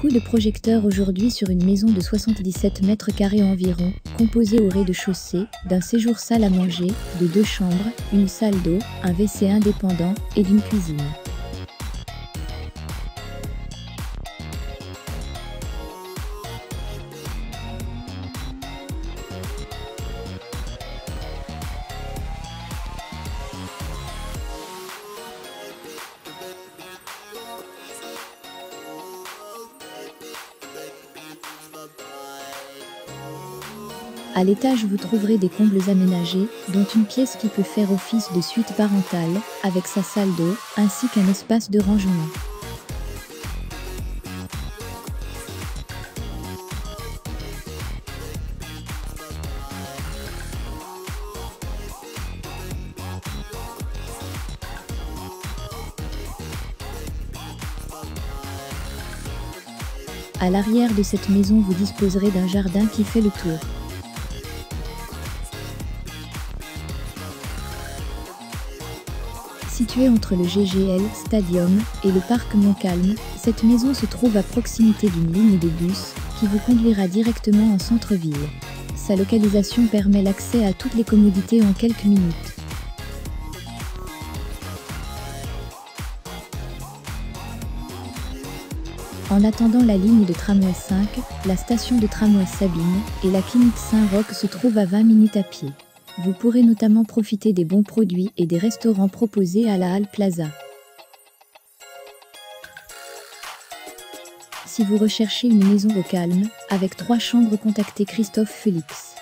Coup de projecteur aujourd'hui sur une maison de 77 mètres carrés environ, composée au rez-de-chaussée, d'un séjour salle à manger, de deux chambres, une salle d'eau, un WC indépendant et d'une cuisine. À l'étage, vous trouverez des combles aménagés, dont une pièce qui peut faire office de suite parentale, avec sa salle d'eau, ainsi qu'un espace de rangement. À l'arrière de cette maison, vous disposerez d'un jardin qui fait le tour. Située entre le GGL Stadium et le parc Montcalm, cette maison se trouve à proximité d'une ligne de bus qui vous conduira directement en centre-ville. Sa localisation permet l'accès à toutes les commodités en quelques minutes. En attendant la ligne de tramway 5, la station de tramway Sabine et la clinique Saint-Roch se trouvent à 20 minutes à pied. Vous pourrez notamment profiter des bons produits et des restaurants proposés à la Halle Plaza. Si vous recherchez une maison au calme, avec trois chambres, contactez Christophe Félix.